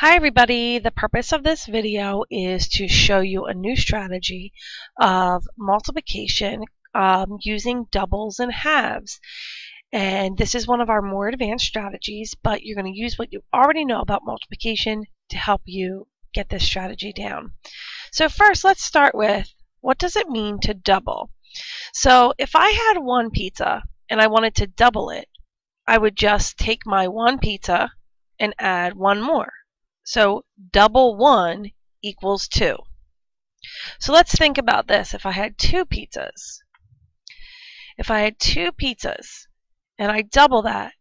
Hi everybody, the purpose of this video is to show you a new strategy of multiplication um, using doubles and halves. And this is one of our more advanced strategies, but you're going to use what you already know about multiplication to help you get this strategy down. So first let's start with what does it mean to double? So if I had one pizza and I wanted to double it, I would just take my one pizza and add one more. So double 1 equals 2. So let's think about this. If I had two pizzas, if I had two pizzas and I double that,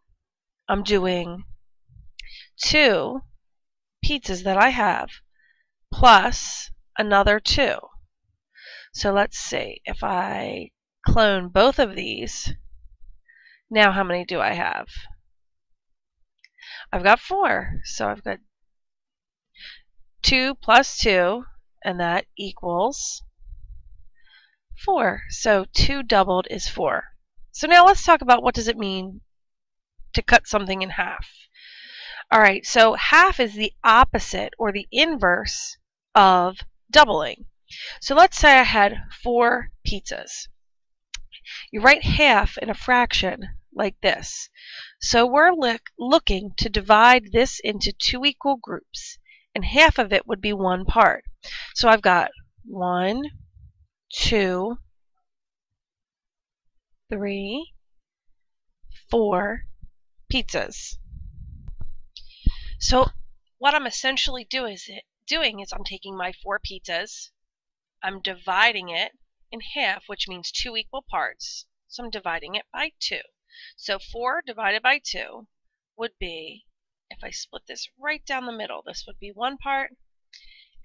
I'm doing two pizzas that I have plus another two. So let's see, if I clone both of these, now how many do I have? I've got four. So I've got 2 plus 2, and that equals 4. So 2 doubled is 4. So now let's talk about what does it mean to cut something in half. All right, so half is the opposite or the inverse of doubling. So let's say I had four pizzas. You write half in a fraction like this. So we're look, looking to divide this into two equal groups and half of it would be one part. So I've got one, two, three, four pizzas. So what I'm essentially do is it, doing is I'm taking my four pizzas, I'm dividing it in half, which means two equal parts. So I'm dividing it by two. So 4 divided by 2 would be I split this right down the middle, this would be one part,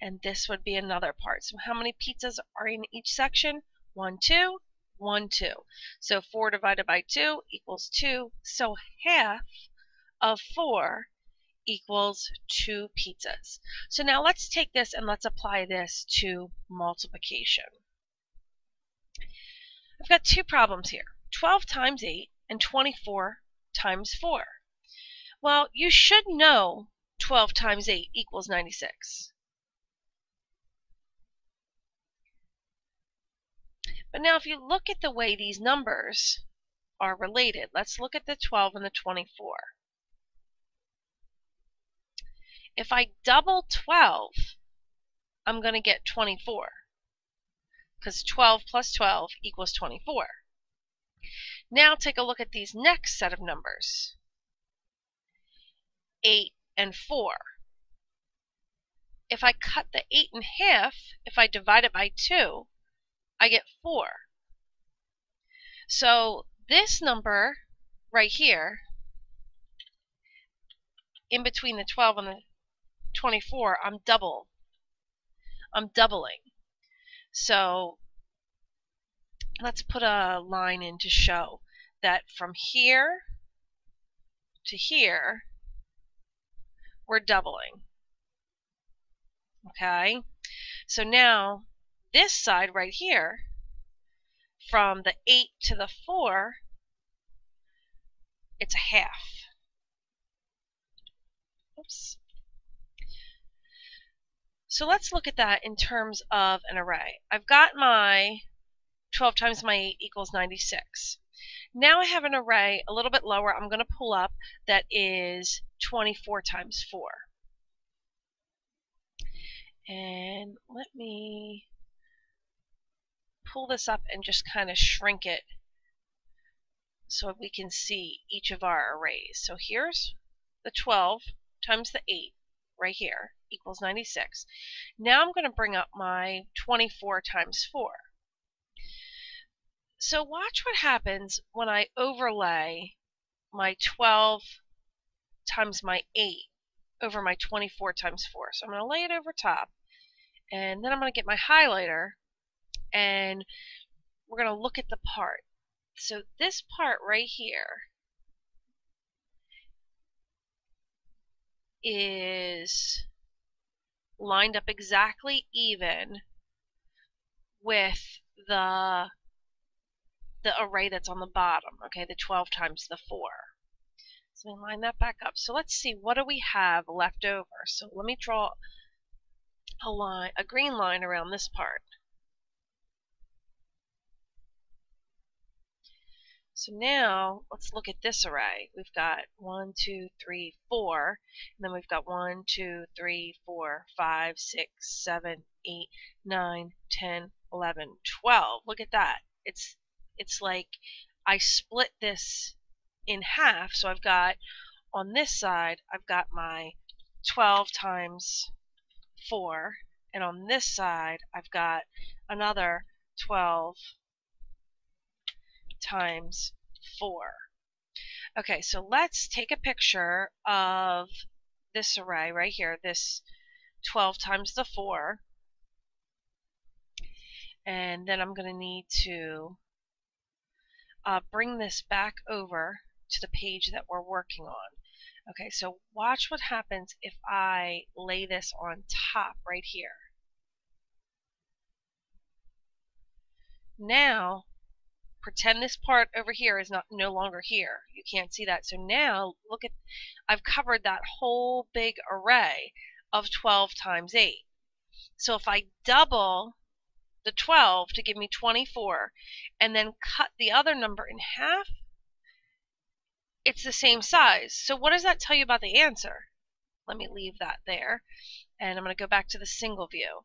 and this would be another part. So how many pizzas are in each section? 1, 2, 1, 2. So 4 divided by 2 equals 2. So half of 4 equals 2 pizzas. So now let's take this and let's apply this to multiplication. I've got two problems here. 12 times 8 and 24 times 4. Well, you should know 12 times 8 equals 96. But now if you look at the way these numbers are related, let's look at the 12 and the 24. If I double 12, I'm going to get 24 because 12 plus 12 equals 24. Now take a look at these next set of numbers. 8, and 4. If I cut the 8 in half, if I divide it by 2, I get 4. So this number right here, in between the 12 and the 24, I'm double. I'm doubling. So let's put a line in to show that from here to here, we're doubling. Okay, so now this side right here, from the 8 to the 4, it's a half. Oops. So let's look at that in terms of an array. I've got my 12 times my 8 equals 96. Now I have an array a little bit lower I'm going to pull up that is 24 times 4. And let me pull this up and just kind of shrink it so we can see each of our arrays. So here's the 12 times the 8 right here equals 96. Now I'm going to bring up my 24 times 4. So watch what happens when I overlay my 12 times my 8 over my 24 times 4. So I'm going to lay it over top, and then I'm going to get my highlighter, and we're going to look at the part. So this part right here is lined up exactly even with the the array that's on the bottom, okay, the 12 times the 4. So me line that back up. So let's see, what do we have left over? So let me draw a line, a green line around this part. So now let's look at this array. We've got 1, 2, 3, 4, and then we've got 1, 2, 3, 4, 5, 6, 7, 8, 9, 10, 11, 12. Look at that. It's it's like I split this in half. So I've got on this side, I've got my 12 times 4, and on this side, I've got another 12 times 4. Okay, so let's take a picture of this array right here, this 12 times the 4. And then I'm going to need to uh, bring this back over to the page that we're working on. Okay, so watch what happens if I lay this on top right here. Now, pretend this part over here is not no longer here. You can't see that. So now look at I've covered that whole big array of 12 times 8. So if I double the 12 to give me 24 and then cut the other number in half, it's the same size. So what does that tell you about the answer? Let me leave that there. And I'm going to go back to the single view.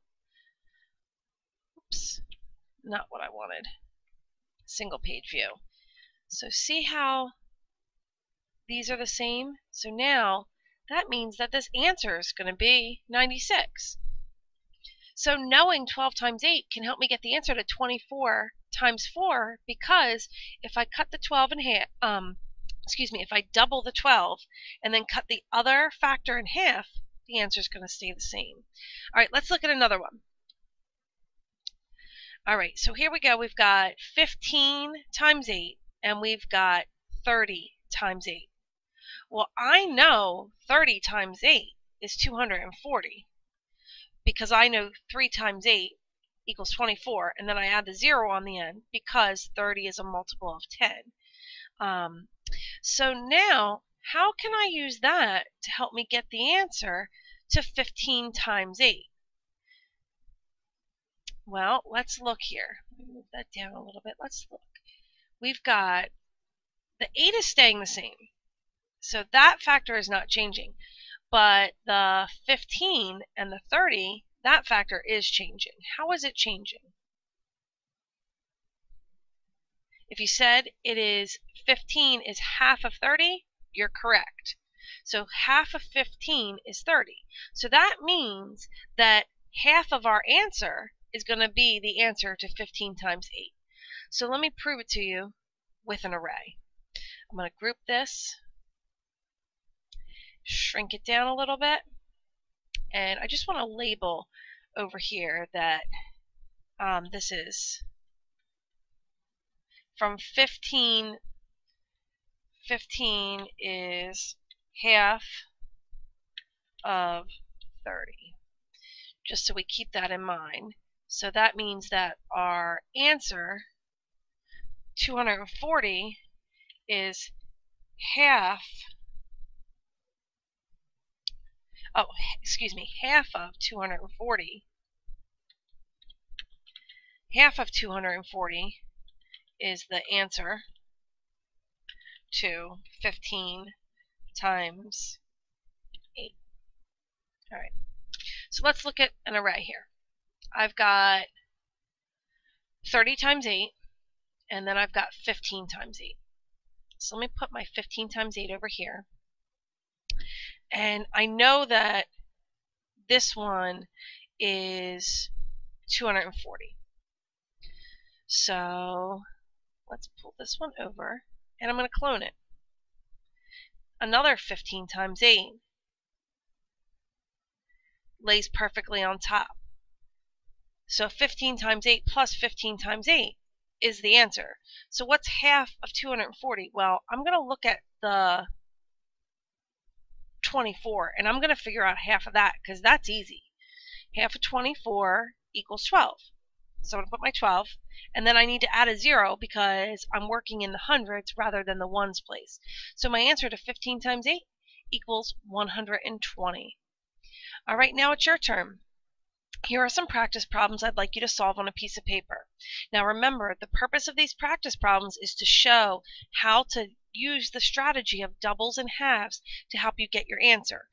Oops, not what I wanted single page view. So see how these are the same? So now that means that this answer is going to be 96. So knowing 12 times 8 can help me get the answer to 24 times 4 because if I cut the 12 in half, um, excuse me, if I double the 12 and then cut the other factor in half, the answer is going to stay the same. All right, let's look at another one. All right, so here we go. We've got 15 times 8, and we've got 30 times 8. Well, I know 30 times 8 is 240 because I know 3 times 8 equals 24, and then I add the 0 on the end because 30 is a multiple of 10. Um, so now, how can I use that to help me get the answer to 15 times 8? Well, let's look here. Let me move that down a little bit. Let's look. We've got the 8 is staying the same. So that factor is not changing. But the 15 and the 30, that factor is changing. How is it changing? If you said it is 15 is half of 30, you're correct. So half of 15 is 30. So that means that half of our answer is going to be the answer to 15 times 8. So let me prove it to you with an array. I'm going to group this, shrink it down a little bit, and I just want to label over here that um, this is from 15, 15 is half of 30, just so we keep that in mind. So that means that our answer, 240, is half, oh, excuse me, half of 240. Half of 240 is the answer to 15 times 8. All right. So let's look at an array here. I've got 30 times 8, and then I've got 15 times 8. So let me put my 15 times 8 over here. And I know that this one is 240. So let's pull this one over, and I'm going to clone it. Another 15 times 8 lays perfectly on top. So 15 times 8 plus 15 times 8 is the answer. So what's half of 240? Well, I'm going to look at the 24, and I'm going to figure out half of that because that's easy. Half of 24 equals 12. So I'm going to put my 12. And then I need to add a 0 because I'm working in the hundreds rather than the ones place. So my answer to 15 times 8 equals 120. All right, now it's your turn. Here are some practice problems I'd like you to solve on a piece of paper. Now remember, the purpose of these practice problems is to show how to use the strategy of doubles and halves to help you get your answer.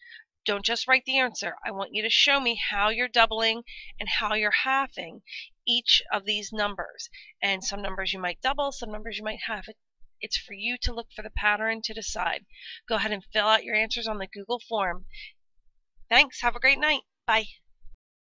Don't just write the answer. I want you to show me how you're doubling and how you're halving each of these numbers. And some numbers you might double, some numbers you might halve. It's for you to look for the pattern to decide. Go ahead and fill out your answers on the Google form. Thanks. Have a great night. Bye.